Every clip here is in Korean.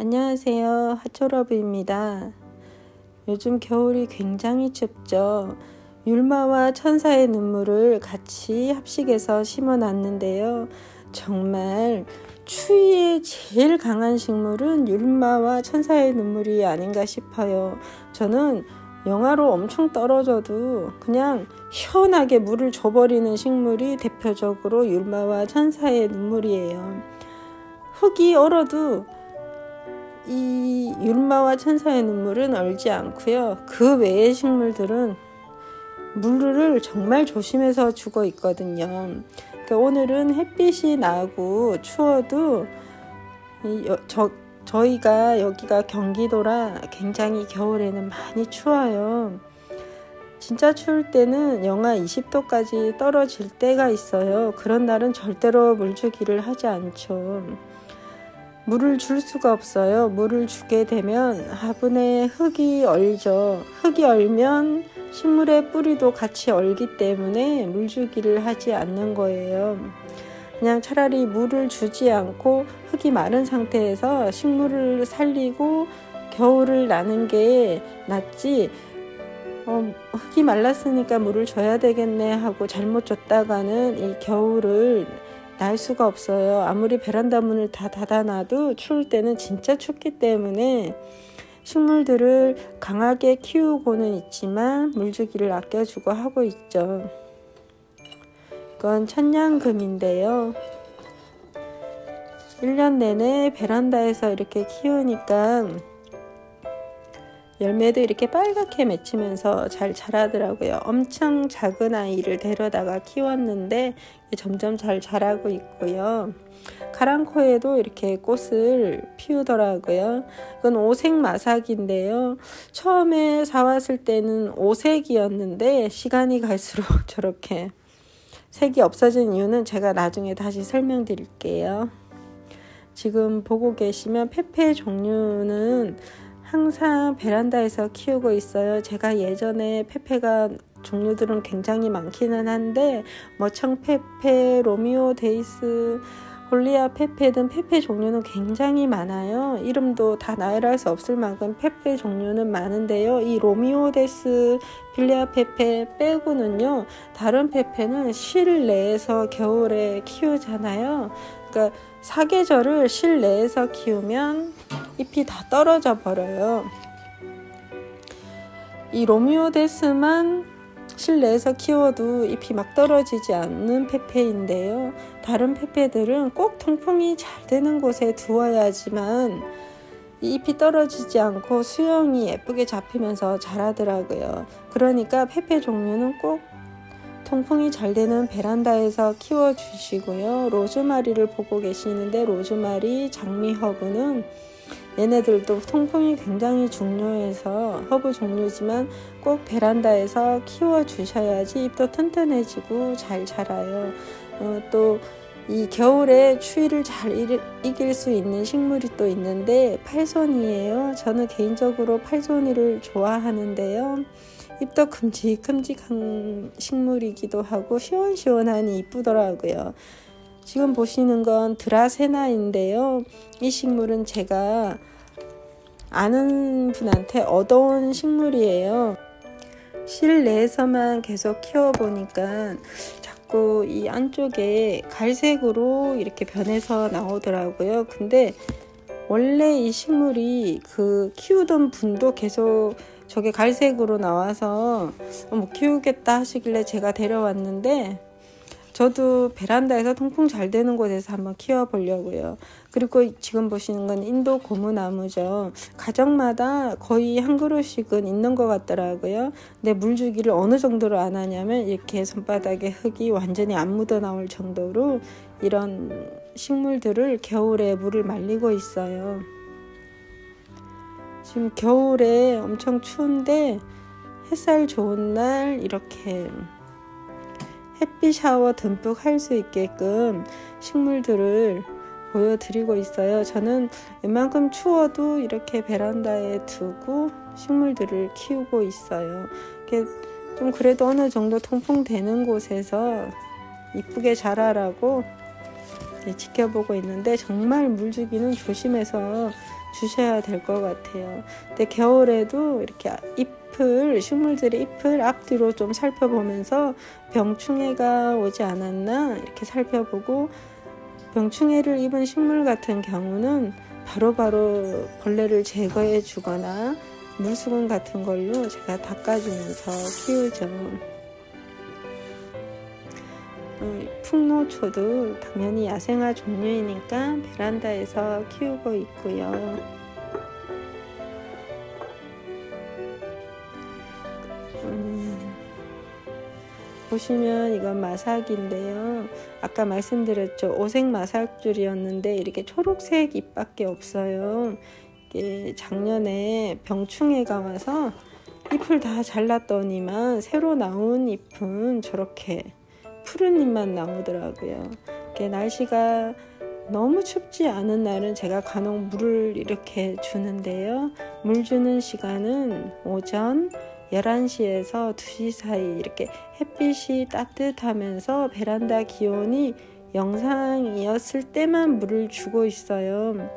안녕하세요. 하초러브입니다. 요즘 겨울이 굉장히 춥죠. 율마와 천사의 눈물을 같이 합식해서 심어 놨는데요. 정말 추위에 제일 강한 식물은 율마와 천사의 눈물이 아닌가 싶어요. 저는 영하로 엄청 떨어져도 그냥 시원하게 물을 줘버리는 식물이 대표적으로 율마와 천사의 눈물이에요. 흙이 얼어도 이 율마와 천사의 눈물은 얼지 않고요. 그 외의 식물들은 물을 정말 조심해서 주고 있거든요. 그러니까 오늘은 햇빛이 나고 추워도 저, 저희가 여기가 경기도라 굉장히 겨울에는 많이 추워요. 진짜 추울 때는 영하 20도까지 떨어질 때가 있어요. 그런 날은 절대로 물 주기를 하지 않죠. 물을 줄 수가 없어요. 물을 주게 되면 화분에 흙이 얼죠. 흙이 얼면 식물의 뿌리도 같이 얼기 때문에 물 주기를 하지 않는 거예요. 그냥 차라리 물을 주지 않고 흙이 마른 상태에서 식물을 살리고 겨울을 나는 게 낫지. 어, 흙이 말랐으니까 물을 줘야 되겠네 하고 잘못 줬다가는 이 겨울을 날 수가 없어요. 아무리 베란다 문을 다 닫아놔도 추울 때는 진짜 춥기 때문에 식물들을 강하게 키우고는 있지만 물주기를 아껴주고 하고 있죠. 이건 천냥금인데요. 1년 내내 베란다에서 이렇게 키우니까 열매도 이렇게 빨갛게 맺히면서 잘 자라더라고요. 엄청 작은 아이를 데려다가 키웠는데 점점 잘 자라고 있고요. 카랑코에도 이렇게 꽃을 피우더라고요. 이건 오색 마삭인데요. 처음에 사왔을 때는 오색이었는데 시간이 갈수록 저렇게 색이 없어진 이유는 제가 나중에 다시 설명드릴게요. 지금 보고 계시면 페페 종류는 항상 베란다에서 키우고 있어요. 제가 예전에 페페가 종류들은 굉장히 많기는 한데 뭐 청페페, 로미오 데이스, 홀리아 페페 등 페페 종류는 굉장히 많아요. 이름도 다 나열할 수 없을 만큼 페페 종류는 많은데요. 이 로미오 데스 빌리아 페페 빼고는요. 다른 페페는 실내에서 겨울에 키우잖아요. 그러니까 사계절을 실내에서 키우면 잎이 다 떨어져 버려요. 이 로미오데스만 실내에서 키워도 잎이 막 떨어지지 않는 페페인데요. 다른 페페들은 꼭 통풍이 잘 되는 곳에 두어야지만 잎이 떨어지지 않고 수영이 예쁘게 잡히면서 자라더라고요. 그러니까 페페 종류는 꼭 통풍이 잘 되는 베란다에서 키워주시고요. 로즈마리를 보고 계시는데 로즈마리, 장미 허브는 얘네들도 통풍이 굉장히 중요해서 허브 종류지만 꼭 베란다에서 키워주셔야지 잎도 튼튼해지고 잘 자라요. 어, 또 이 겨울에 추위를 잘 이길 수 있는 식물이 또 있는데 팔손이에요. 저는 개인적으로 팔손이를 좋아하는데요. 잎도 큼직큼직한 식물이기도 하고 시원시원하니 이쁘더라고요. 지금 보시는 건 드라세나인데요. 이 식물은 제가 아는 분한테 얻어온 식물이에요. 실내에서만 계속 키워보니까 자꾸 이 안쪽에 갈색으로 이렇게 변해서 나오더라고요. 근데 원래 이 식물이 그 키우던 분도 계속 저게 갈색으로 나와서 뭐 키우겠다 하시길래 제가 데려왔는데 저도 베란다에서 통풍 잘 되는 곳에서 한번 키워보려고요. 그리고 지금 보시는 건 인도 고무나무죠. 가정마다 거의 한 그루씩은 있는 것 같더라고요. 근데 물주기를 어느 정도로 안 하냐면 이렇게 손바닥에 흙이 완전히 안 묻어 나올 정도로 이런 식물들을 겨울에 물을 말리고 있어요. 지금 겨울에 엄청 추운데 햇살 좋은 날 이렇게 햇빛 샤워 듬뿍 할 수 있게끔 식물들을 보여드리고 있어요. 저는 웬만큼 추워도 이렇게 베란다에 두고 식물들을 키우고 있어요. 좀 그래도 어느 정도 통풍되는 곳에서 이쁘게 자라라고 지켜보고 있는데 정말 물주기는 조심해서 주셔야 될 것 같아요. 근데 겨울에도 이렇게 잎을 식물들의 잎을 앞뒤로 좀 살펴보면서 병충해가 오지 않았나 이렇게 살펴보고 병충해를 입은 식물 같은 경우는 바로바로 바로 벌레를 제거해 주거나 물수건 같은 걸로 제가 닦아주면서 키우죠. 어, 풍노초도 당연히 야생화 종류이니까 베란다에서 키우고 있고요. 음, 보시면 이건 마삭인데요. 아까 말씀드렸죠. 오색 마삭줄이었는데 이렇게 초록색 잎밖에 없어요. 이게 작년에 병충해가 와서 잎을 다 잘랐더니만 새로 나온 잎은 저렇게 푸른 잎만 나오더라고요. 날씨가 너무 춥지 않은 날은 제가 간혹 물을 이렇게 주는데요. 물 주는 시간은 오전 11시에서 2시 사이 이렇게 햇빛이 따뜻하면서 베란다 기온이 영상이었을 때만 물을 주고 있어요.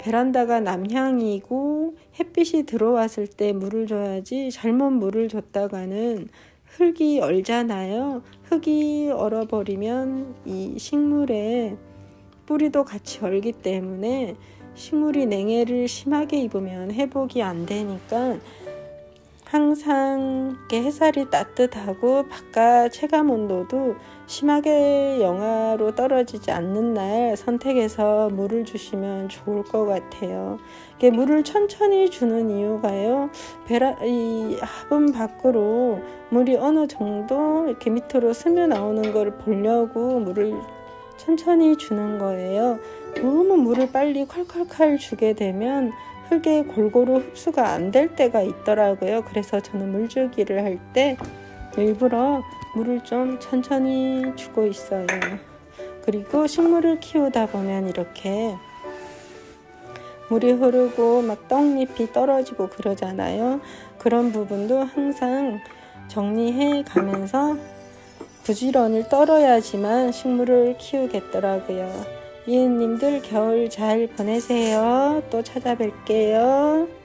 베란다가 남향이고 햇빛이 들어왔을 때 물을 줘야지 잘못 물을 줬다가는 흙이 얼잖아요. 흙이 얼어버리면 이 식물의 뿌리도 같이 얼기 때문에 식물이 냉해를 심하게 입으면 회복이 안 되니까 항상 햇살이 따뜻하고 바깥 체감 온도도 심하게 영하로 떨어지지 않는 날 선택해서 물을 주시면 좋을 것 같아요. 물을 천천히 주는 이유가요. 베라, 이 화분 밖으로 물이 어느 정도 이렇게 밑으로 스며 나오는 걸 보려고 물을 천천히 주는 거예요. 너무 물을 빨리 콸콸콸 주게 되면 흙에 골고루 흡수가 안 될 때가 있더라고요. 그래서 저는 물주기를 할 때 일부러 물을 좀 천천히 주고 있어요. 그리고 식물을 키우다 보면 이렇게 물이 흐르고 막 떡잎이 떨어지고 그러잖아요. 그런 부분도 항상 정리해 가면서 부지런을 떨어야지만 식물을 키우겠더라고요. 이은님들 겨울 잘 보내세요. 또 찾아뵐게요.